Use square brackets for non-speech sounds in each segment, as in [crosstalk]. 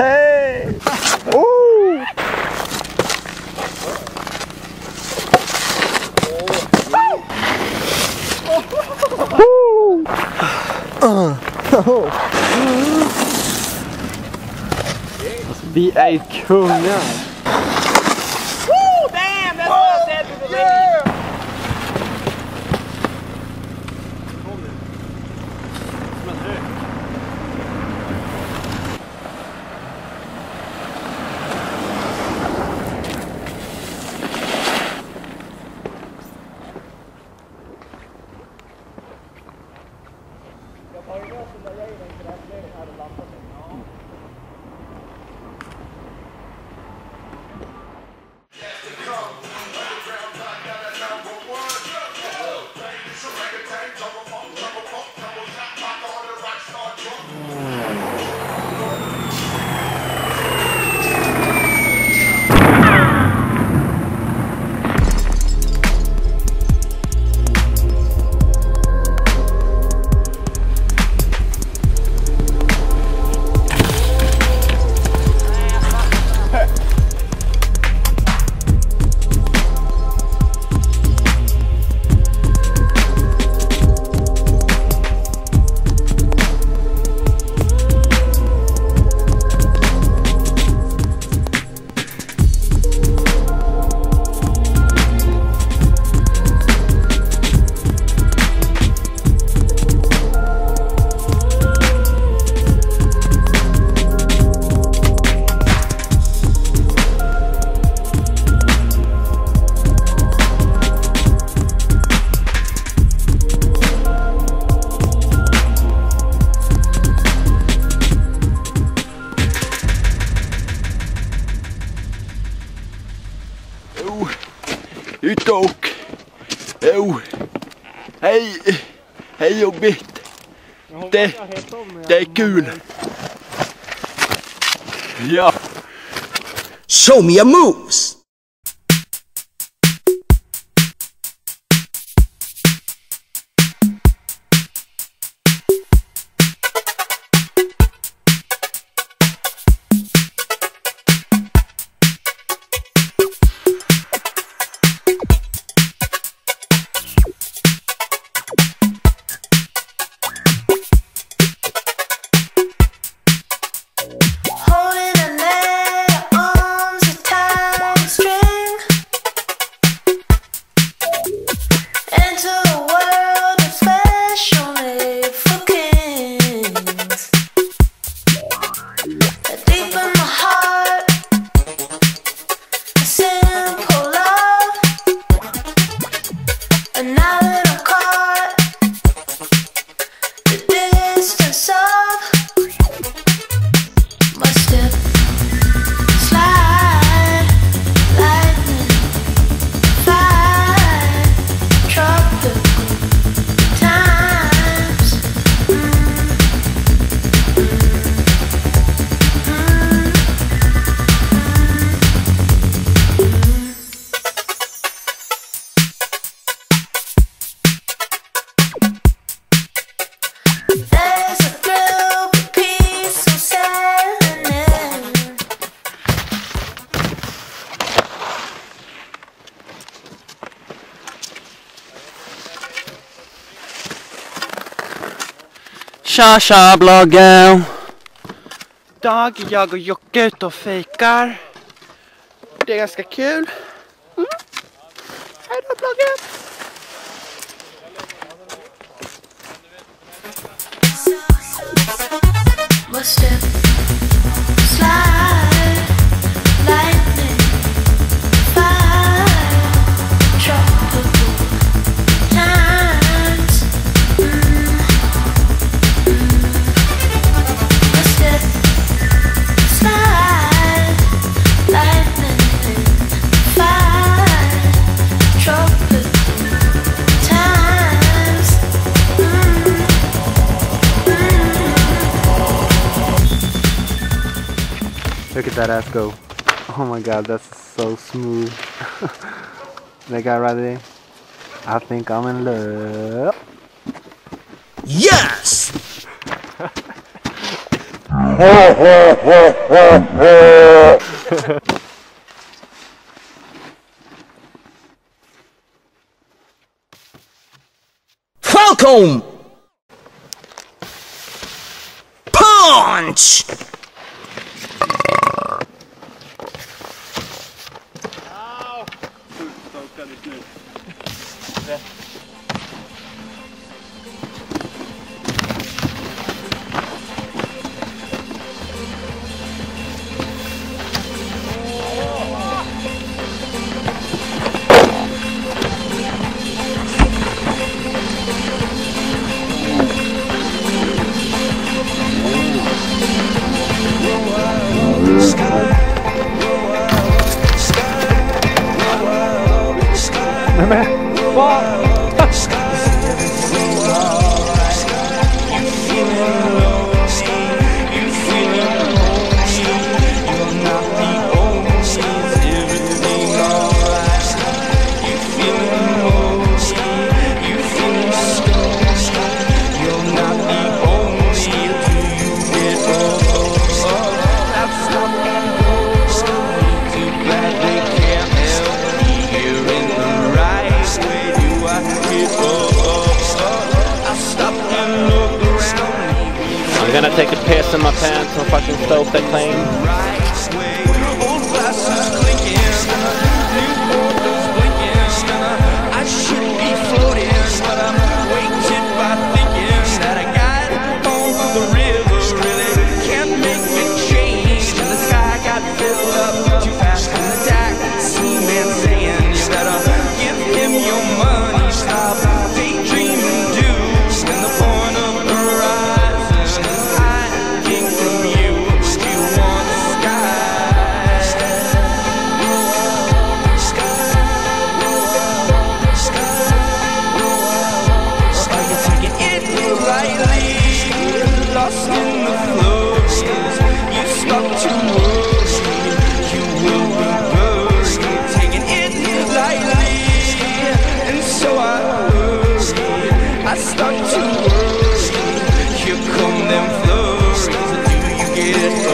Hej! Oh! Oh! Vi är kungar! Jo. Hej. Hej jobbigt. Det, det är kul. Ja. Show me your moves! Tja tja bloggen! Dag, jag och Jocke ute och fejkar. Det är ganska kul. Mm. Hej då bloggen! Let's do Look at that ass go. Oh my god, that's so smooth. [laughs] that guy right there. I think I'm in love. Yes! Falcon! Punch! fuck. I'm gonna take a piss in my pants and fucking soak that clean. get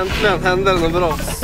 Äntligen hände det något bra.